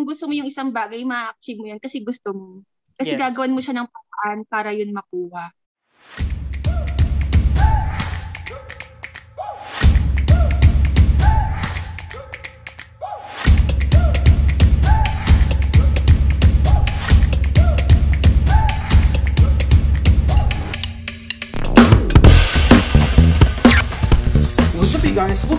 kung gusto mo yung isang bagay, ma-achieve mo yan kasi gusto mo. Kasi yes. gagawin mo siya ng paraan para yun makuha.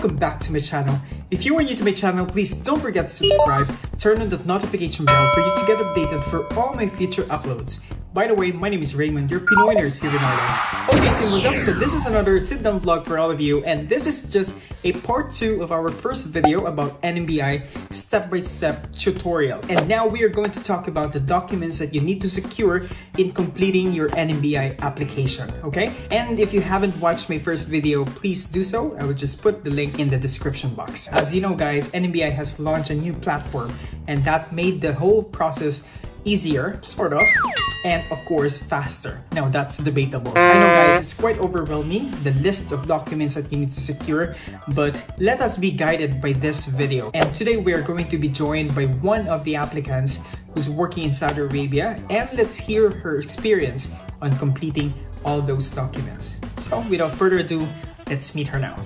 Welcome back to my channel. If you are new to my channel, please don't forget to subscribe, turn on the notification bell for you to get updated for all my future uploads. By the way, my name is Raymond, your Pinoy nurse here in Ireland. Okay, so what's up? So this is another sit-down vlog for all of you, and this is just a part 2 of our first video about NMBI step-by-step -step tutorial. And now we are going to talk about the documents that you need to secure in completing your NMBI application, okay? And if you haven't watched my first video, please do so. I will just put the link in the description box. As you know guys, NMBI has launched a new platform and that made the whole process easier, sort of, and of course faster. Now that's debatable. I know guys, it's quite overwhelming, the list of documents that you need to secure, but let us be guided by this video. And today we are going to be joined by one of the applicants who's working in Saudi Arabia and let's hear her experience on completing all those documents. So without further ado, let's meet her now.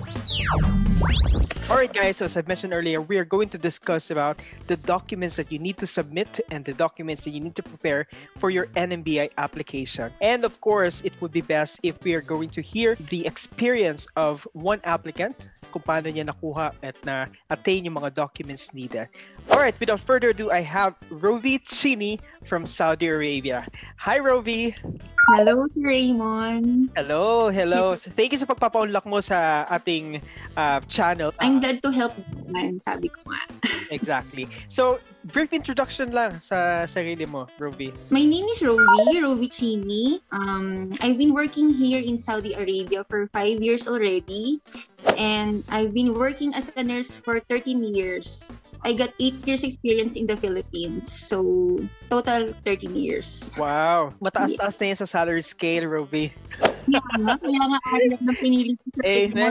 Alright guys, so as I mentioned earlier, we are going to discuss about the documents that you need to submit and the documents that you need to prepare for your NMBI application. And of course, it would be best if we are going to hear the experience of one applicant kung paano niya nakuha at na-attain yung mga documents needed. Alright, without further ado, I have Rovi Chini from Saudi Arabia. Hi Rovi! Hello, Raymond. Hello, hello. Thank you sa pagpapaunlak mo sa ating uh, channel. I'm glad to help man, sabi ko nga. exactly. So, brief introduction lang sa sarili mo, Rovi. My name is Rovi, Rovi Chini. Um, I've been working here in Saudi Arabia for five years already. And I've been working as a nurse for 13 years. I got 8 years experience in the Philippines. So, total 13 years. Wow. Mataas-taas yes. na yan sa salary scale, Ruby. yeah, nga. Kaya nga ako na pinili ko sa eh, na,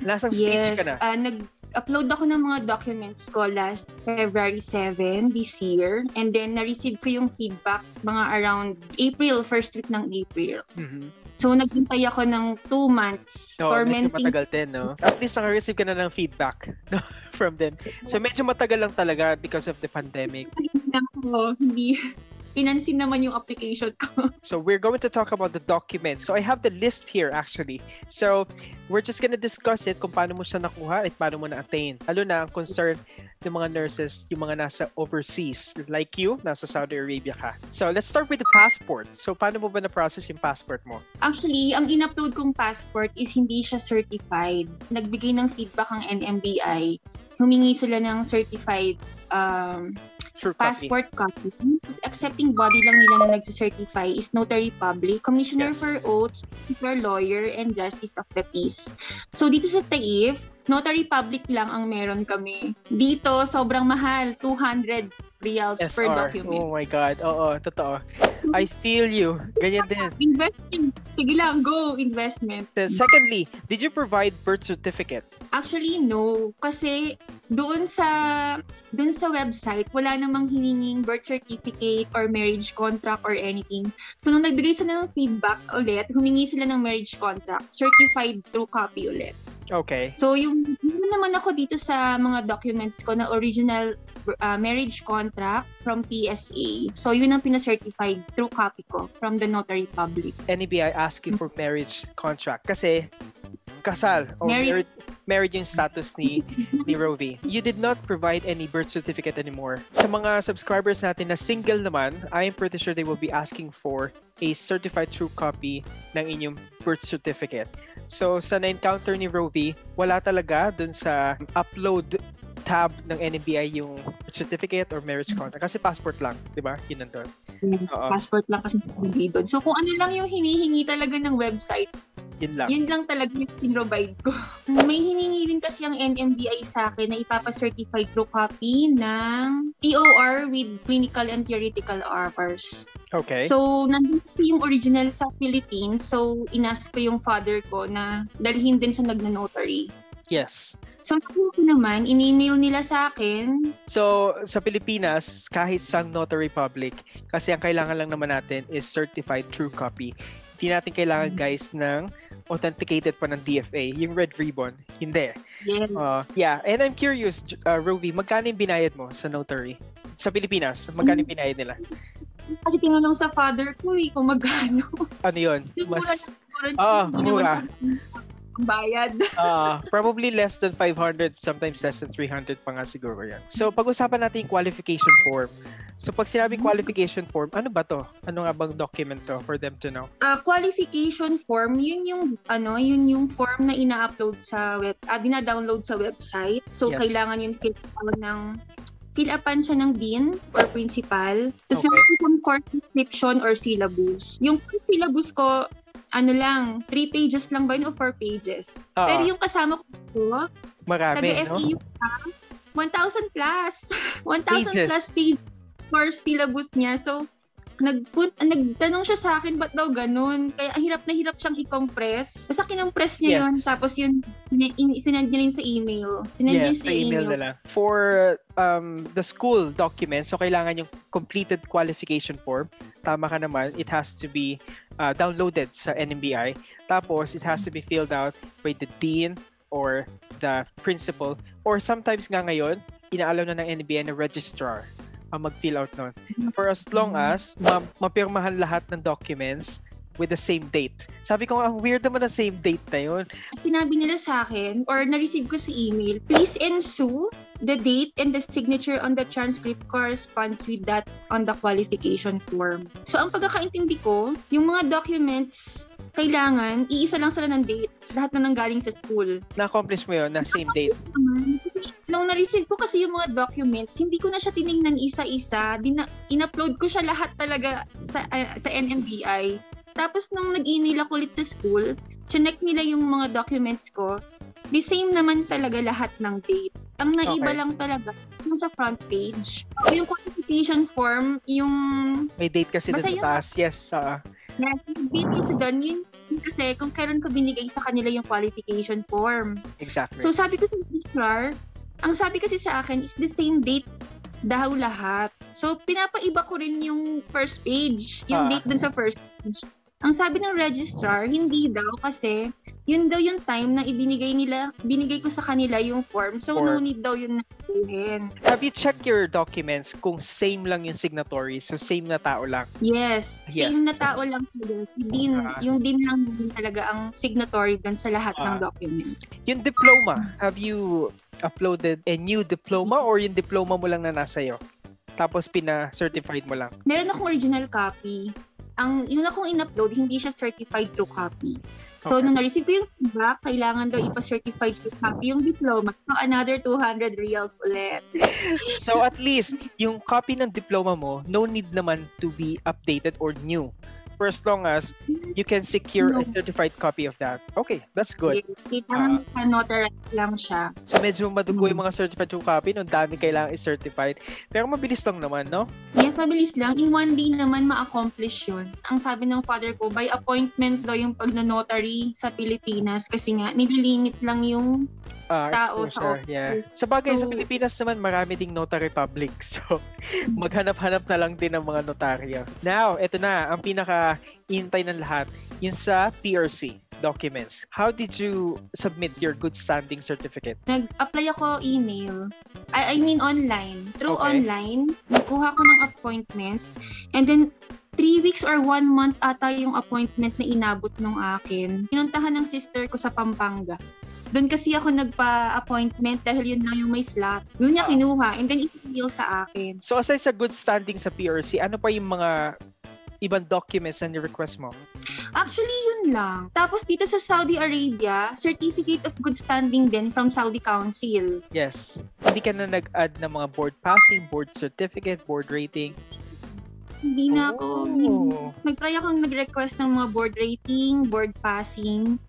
nasang stage yes, ka na? Uh, nag, upload ako ng mga documents ko last February 7 this year. And then, na-receive ko yung feedback mga around April, first week ng April. Mm-hmm. So, naghintay ako ng two months no, tormenting. Medyo matagal din, no? At least naka-receive ka na ng feedback no? from them. So, medyo matagal lang talaga because of the pandemic. Ako, hindi, pinansin naman yung application ko. So we're going to talk about the documents. So I have the list here actually. So we're just gonna discuss it kung paano mo siya nakuha at paano mo na-attain. Lalo na ang concern ng mga nurses, yung mga nasa overseas. Like you, nasa Saudi Arabia ka. So let's start with the passport. So paano mo ba na-process yung passport mo? Actually, ang in-upload kong passport is hindi siya certified. Nagbigay ng feedback ang NMBI. Humingi sila ng certified um, Sure passport copy. Accepting body lang nila na nagsicertify is Notary Public, Commissioner yes. for Oaths, for Lawyer, and Justice of the Peace. So dito sa TAIF, Notary Public lang ang meron kami. Dito, sobrang mahal, 200 reals SR. per document. Oh my God. Oo, totoo. I feel you. Ganyan din. Investment. Sige lang, go. Investment. Secondly, did you provide birth certificate? Actually, no. Kasi doon sa doon sa website, wala namang hininging birth certificate or marriage contract or anything. So, nung nagbigay sila ng feedback ulit, humingi sila ng marriage contract, certified through copy ulit. Okay. So, yung, yung naman ako dito sa mga documents ko na original uh, marriage contract from PSA. So, yun ang pina-certify through copy ko from the notary public. NEBI asking for marriage contract kasi kasal o married, married yung status ni ni Rovi. You did not provide any birth certificate anymore. Sa mga subscribers natin na single naman, I am pretty sure they will be asking for a certified true copy ng inyong birth certificate. So sa na-encounter ni Rovi, wala talaga dun sa upload tab ng NBI yung certificate or marriage contract kasi passport lang, 'di ba? Yun nandun. Yes, passport lang kasi hindi doon. So kung ano lang yung hinihingi talaga ng website, yun lang. Yun lang talaga yung pinrovide ko. May hiningi din kasi ang NMBI sa akin na ipapa-certify true copy ng TOR with clinical and theoretical hours. Okay. So, nandun yung original sa Philippines. So, inas ko yung father ko na dalhin din sa nagna-notary. Yes. So, ko naman, in-email nila sa akin. So, sa Pilipinas, kahit sa notary public, kasi ang kailangan lang naman natin is certified true copy. Hindi natin kailangan, guys, ng authenticated pa ng DFA, yung red ribbon. Hindi. Yes. Uh, yeah, and I'm curious, uh, Ruby, magkano yung binayad mo sa notary? Sa Pilipinas, magkano yung binayad nila? Kasi tinanong sa father ko eh, kung magkano. Ano yun? Mas, siguro. Ah, hindi naman mura. Bayad. uh, probably less than 500, sometimes less than 300 pa nga siguro yan. So, pag-usapan natin yung qualification form. So, pag sinabing qualification form, ano ba to? Ano nga bang document to for them to know? Ah, qualification form, yun yung ano, yun yung form na ina-upload sa web, ah, dina-download sa website. So Yes. kailangan yun fill up ng fill upan siya ng dean or principal. Tapos Okay. meron course description or syllabus. Yung syllabus ko, ano lang, three pages lang ba yun o four pages? Ah, Pero yung kasama ko, marami, no? taga-FEU pa, 1,000 plus. 1,000 Pages. plus page course syllabus niya. So, nagput, nagtanong siya sa akin, ba't daw ganun? Kaya hirap na hirap siyang i-compress. Basta kinompress niya Yes. yun, tapos yun, in- in- sinend niya rin sa email. Sinend niya Yes, sa sa email email. nila. For um, the school document, so kailangan yung completed qualification form. Tama ka naman, it has to be uh, downloaded sa NMBI. Tapos, it has to be filled out by the dean or the principal. Or sometimes nga ngayon, inaalam na ng NMBI na registrar ang mag-fill out nun. For as long as ma- mapirmahan lahat ng documents with the same date. Sabi ko, ang weird naman ng same date na yun. Sinabi nila sa akin, or na-receive ko sa email, please ensue the date and the signature on the transcript corresponds with that on the qualification form. So, ang pagkakaintindi ko, yung mga documents, kailangan, iisa lang sila ng date. Lahat na nanggaling sa school. Na-accomplish mo yun na same date. naman. Nung na-receive ko kasi yung mga documents, hindi ko na siya tiningnan isa-isa. Dina- in-upload ko siya lahat talaga sa, ah, sa NMBI. Tapos nung nag-email ako ulit sa school, chinek nila yung mga documents ko. The same naman talaga lahat ng date. Ang naiba Okay. lang talaga yung sa front page. Yung qualification form, yung May date kasi dun sa taas. Yes. ah. yes, yung date kasi doon, yun kasi kung kailan ko binigay sa kanila yung qualification form. exactly. So sabi ko sa registrar, ang sabi kasi sa akin is the same date daw lahat. So pinapaiba ko rin yung first page, yung Ah. date dun sa first page. Ang sabi ng registrar, hindi daw kasi yun daw yung time na ibinigay nila, binigay ko sa kanila yung form. So no Form. need daw yun na gawin. Have you checked your documents kung same lang yung signatory? So, same na tao lang. Yes, Yes. same na tao lang. Si Dean, Ah. yung Dean lang din talaga ang signatory dun sa lahat ng Ah. document. Yung diploma, have you uploaded a new diploma or yung diploma mo lang na nasa iyo? Tapos pina-certified mo lang. meron akong original copy. Ang yun akong in-upload, hindi siya certified true copy. So, Okay. nung na-receive ko yung feedback, kailangan daw ipa-certified true copy yung diploma. So, another 200 reals ulit. So at least, yung copy ng diploma mo, no need naman to be updated or new. For as long as you can secure a No. certified copy of that. Okay, that's good. Kailangan uh, notarize lang siya. So medyo madugo Mm. yung mga certified copy, no dami kailangan i-certified. Pero mabilis lang naman, no? Yes, mabilis lang. In one day naman ma-accomplish yun. Ang sabi ng father ko, by appointment daw yung pag-notary sa Pilipinas kasi nga, nililimit lang yung Ah, Tao sa exposure, yeah. office. Sa bagay, sa So- Pilipinas naman, marami ding notary public. So, maghanap-hanap na lang din ng mga notaryo. Now, eto na, ang pinaka-intay ng lahat, yung sa PRC documents. How did you submit your good standing certificate? nag-apply ako email. I, I mean online. Through Okay. online, nagkuha ko ng appointment. And then, three weeks or one month ata yung appointment na inabot nung akin. Pinuntahan ng sister ko sa Pampanga. Doon kasi ako nagpa-appointment dahil yun lang yung may slot. Yun niya Ah. kinuha. And then, email sa akin. So, aside sa good standing sa PRC, ano pa yung mga ibang documents na ni-request mo? Actually, yun lang. Tapos dito sa Saudi Arabia, Certificate of Good Standing din from Saudi Council. Yes. Hindi ka na nag-add ng mga board passing, board certificate, board rating. Hindi na ako, Oh. nag-try akong nag-request ng mga board rating, board passing.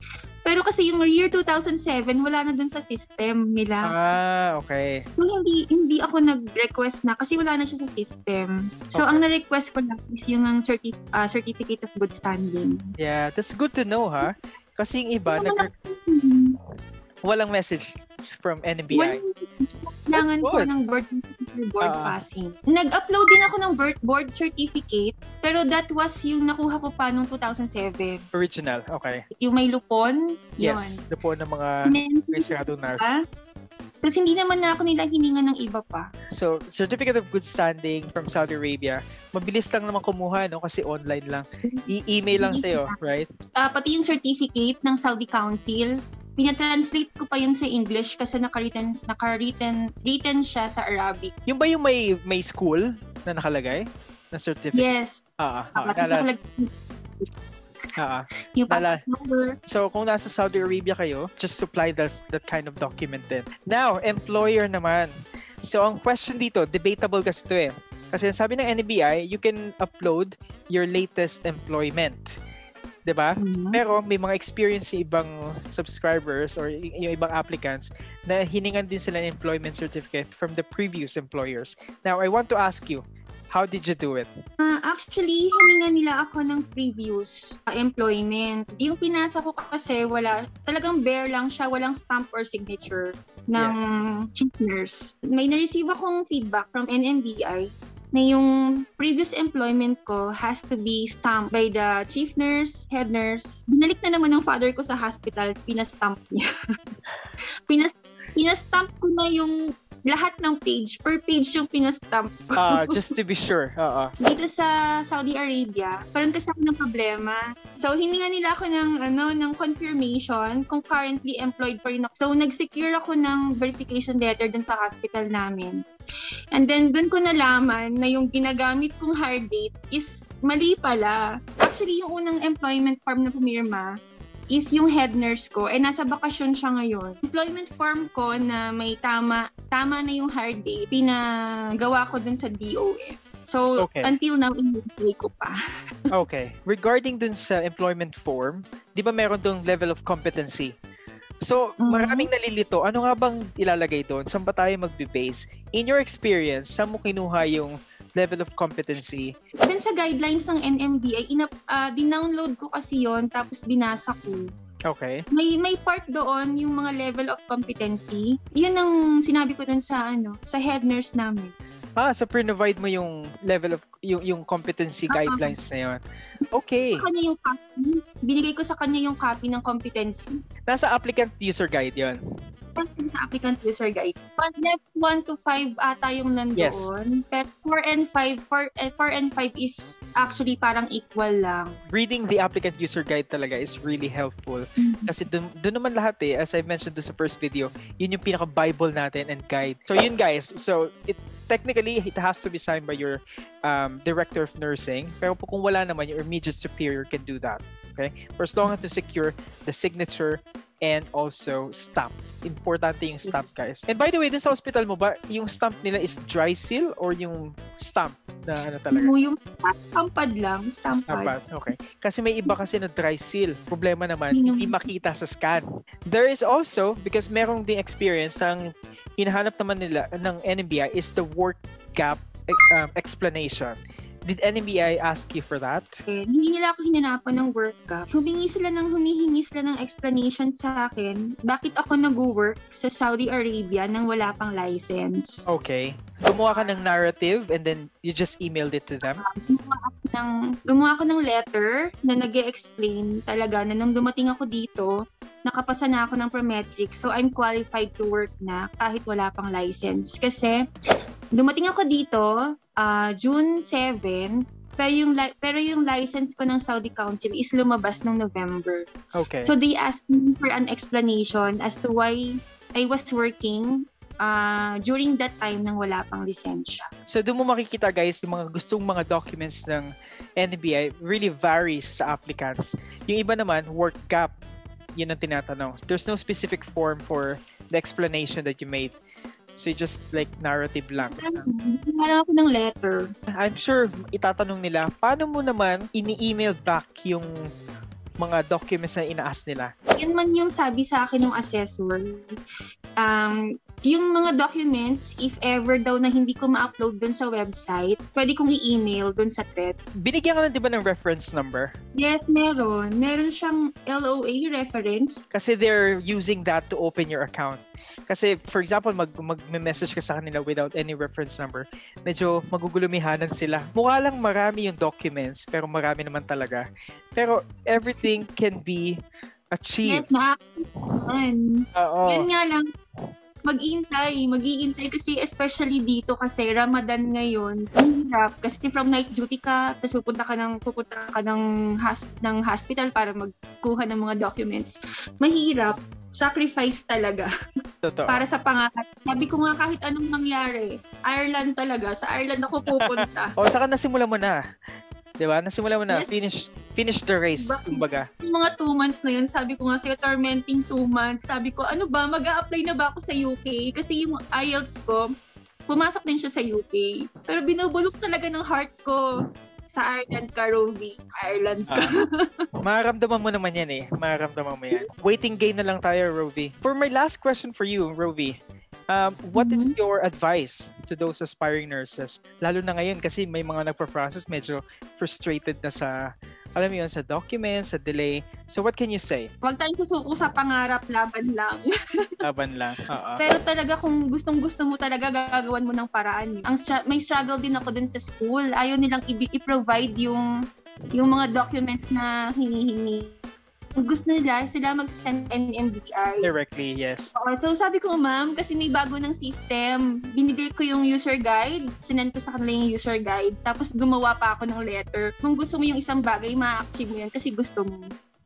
Pero kasi yung year 2007, wala na dun sa system nila. Ah, okay. So, hindi hindi ako nag-request na kasi wala na siya sa system. So, Okay. ang na-request ko lang is yung ang certi- ah, Certificate of Good Standing. Yeah, that's good to know, ha? Kasi yung iba, Ano nag Walang message from NBI? Walang Kailangan ko ng board, board Ah. passing. Nag-upload din ako ng board, board certificate, pero that was yung nakuha ko pa noong 2007. Original, okay. Yung may lupon, yun. Yes, ito po ng mga registrado nurse. Ah? Tapos hindi naman na ako nila hininga ng iba pa. So, Certificate of Good Standing from Saudi Arabia, mabilis lang naman kumuha, no? Kasi online lang. I-email lang sa'yo, right? Ah, pati yung certificate ng Saudi Council, pinatranslate ko pa yun sa English kasi naka-written, naka-written written siya sa Arabic. Yung ba yung may may school na nakalagay? Na certificate? Yes. Ah, ah, ah, nakalagay ah, ah. yung Nala-. So, kung nasa Saudi Arabia kayo, just supply that, that kind of document din. Now, employer naman. So, ang question dito, debatable kasi ito eh. Kasi sabi ng NBI, you can upload your latest employment. 'Di ba? Mhm. Pero may mga experience yung ibang subscribers or yung ibang applicants na hiningan din sila ng employment certificate from the previous employers. Now, I want to ask you, how did you do it? Ah, actually, hininga nila ako ng previous ah, employment. Yung pinasa ko kasi wala, talagang bare lang siya, walang stamp or signature ng chief nurse. May na-receive akong feedback from NMBI na yung previous employment ko has to be stamped by the chief nurse, head nurse. Binalik na naman ng father ko sa hospital, pinastamp niya. Pinas pinastamp ko na yung lahat ng page, per page yung pinastamp ko. Ah, just to be sure. Oo. dito sa Saudi Arabia, parang kasi ako ng problema. So, hininga nila ako ng, ano, ng confirmation kung currently employed pa rin ako. So, nag-secure ako ng verification letter dun sa hospital namin. And then, dun ko nalaman na yung ginagamit kong hire date is mali pala. Actually, yung unang employment form na pumirma is yung head nurse ko. Eh, nasa bakasyon siya ngayon. Employment form ko na may tama, tama na yung hire date, pinagawa ko dun sa DOF. So, Okay. until now, in-apply ko pa. Okay. Regarding dun sa employment form, di ba meron dong level of competency? So, maraming nalilito. Ano nga bang ilalagay doon? Saan ba tayo magbe-base? In your experience, saan mo kinuha yung level of competency? Dun sa guidelines ng NMDA, ina, ah, dinownload ko kasi yon tapos binasa ko. Okay. May may part doon yung mga level of competency. Yun ang sinabi ko dun sa ano, sa head nurse namin. Ah, so provide mo yung level of yung yung competency Oo. guidelines na yun. Okay. Sa kanya yung copy, binigay ko sa kanya yung copy ng competency. Nasa applicant user guide 'yon. Sa applicant user guide. Pag left 1 to 5 ata yung nandoon. Pero 4 and 5, 4, eh, 4 and 5 is actually parang equal lang. Reading the applicant user guide talaga is really helpful Mhm. kasi dun, dun naman lahat eh as I mentioned sa first video, yun yung pinaka bible natin and guide. So yun guys, so it technically it has to be signed by your um, director of nursing. Pero po kung wala naman, your immediate superior can do that. Okay? For as long as to secure the signature and also stamp. Importante yung stamp, guys. And by the way, dun sa hospital mo ba, yung stamp nila is dry seal or yung stamp na ano talaga? Mo yung stampad lang, stampad. Stampad. Okay. Kasi may iba kasi na dry seal. Problema naman, yung- hindi makita sa scan. There is also, because merong ding experience, ang hinahanap naman nila ng NMBI is the work gap um, explanation. Did NMBI ask you for that? Eh, hindi nila ako hinanapan ng work gap. Humingi sila ng humihingi sila ng explanation sa akin bakit ako nag-work sa Saudi Arabia nang wala pang license. Okay. Gumawa ka ng narrative and then you just emailed it to them? gumawa ako ng, gumawa ako ng letter na nag explain talaga na nung dumating ako dito, nakapasa na ako ng Prometric. So, I'm qualified to work na kahit wala pang license. Kasi, dumating ako dito, ah, June 7, pero yung, li- pero yung license ko ng Saudi Council is lumabas ng November. Okay. So, they asked me for an explanation as to why I was working ah, during that time nang wala pang lisensya. So doon mo makikita guys, yung mga gustong mga documents ng NBI really varies sa applicants. Yung iba naman, work gap, yun ang tinatanong. There's no specific form for the explanation that you made. So you just like narrative lang. Wala ako ng letter. I'm sure itatanong nila, paano mo naman ini-email back yung mga documents na ina-ask nila? Yun man yung sabi sa akin ng assessor. Um, Yung mga documents, if ever daw na hindi ko ma-upload dun sa website, pwede kong i-email dun sa thread. Binigyan ka na di ba ng reference number? Yes, meron. Meron siyang LOA reference. Kasi they're using that to open your account. Kasi, for example, mag, mag-message ka sa kanila without any reference number, medyo magugulumihanan sila. Mukha lang marami yung documents, pero marami naman talaga. Pero everything can be achieved. Yes, naman. Oo. Yan nga lang, mag-iintay, mag-iintay kasi especially dito kasi Ramadan ngayon. Hirap kasi from night duty ka, tapos pupunta ka ng pupunta ka ng has, ng hospital para magkuha ng mga documents. Mahirap, sacrifice talaga Totoo. para sa pangarap. Sabi ko nga kahit anong mangyari, Ireland talaga, sa Ireland ako pupunta. O, saka nasimula mo na. 'Di ba? Nasimula mo na. Yes. Finish finish the race, Ba- kumbaga. Yung mga two months na yun, sabi ko nga sa'yo, tormenting two months. Sabi ko, ano ba, mag apply na ba ako sa UK? Kasi yung IELTS ko, pumasok din siya sa UK. Pero binubulok talaga ng heart ko sa Ireland ka, Rovi. Ireland ka. Ah. Mararamdaman mo naman yan eh. Mararamdaman mo yan. Waiting game na lang tayo, Rovi. For my last question for you, Rovi, um, what is Mhm. your advice to those aspiring nurses? Lalo na ngayon kasi may mga nagpa-process medyo frustrated na sa, alam mo yun, sa documents, sa delay. So what can you say? Huwag tayong susuko sa pangarap, laban lang. Laban lang. Oo. Pero talaga kung gustong gusto mo talaga, gagawan mo ng paraan. Ang stra- may struggle din ako dun sa school. Ayaw nilang i- i-provide yung yung mga documents na hinihingi. Kung gusto nila, sila mag-send NMDI. Directly, yes. Okay, so sabi ko, ma'am, kasi may bago ng system. Binigay ko yung user guide, sinend ko sa kanila yung user guide, tapos gumawa pa ako ng letter. Kung gusto mo yung isang bagay, ma-achieve mo yan kasi gusto mo.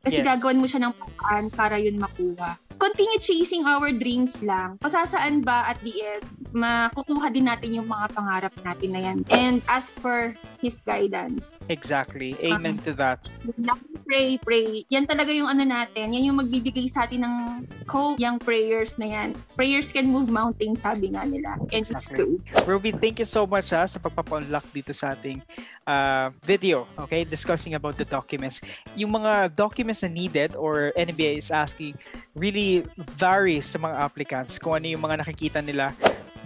Kasi Yes. gagawin mo siya ng paraan para yun makuha. Continue chasing our dreams lang. Pasasaan ba at the end, makukuha din natin yung mga pangarap natin na yan. And ask for His guidance. Exactly. Amen to that. Pray, pray. Yan talaga yung ano natin. Yan yung magbibigay sa atin ng hope. Yung prayers na yan. Prayers can move mountains, sabi nga nila. And it's true. Ruby, thank you so much ha, sa pagpapa-unlock dito sa ating uh, video, okay, discussing about the documents. Yung mga documents na needed or NBA is asking really varies sa mga applicants kung ano yung mga nakikita nila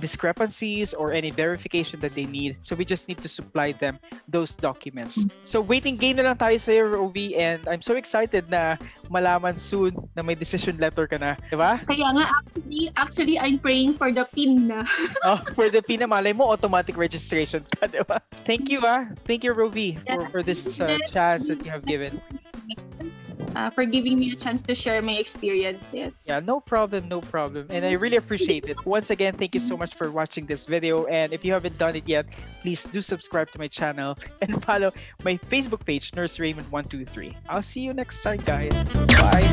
discrepancies or any verification that they need. So we just need to supply them those documents. So waiting game na lang tayo sa Ruby and I'm so excited na malaman soon na may decision letter ka na, di ba? Kaya nga, actually, actually, I'm praying for the pin na. oh, for the pinamalay mo, automatic registration ka, di ba? Thank you, ah. Thank you, Ruby, for, for this uh, chance that you have given. Uh, for giving me a chance to share my experiences. Yeah, no problem, no problem. And I really appreciate it. Once again, thank you so much for watching this video. And if you haven't done it yet, please do subscribe to my channel and follow my Facebook page, Nurse Raymond123. I'll see you next time, guys. Bye.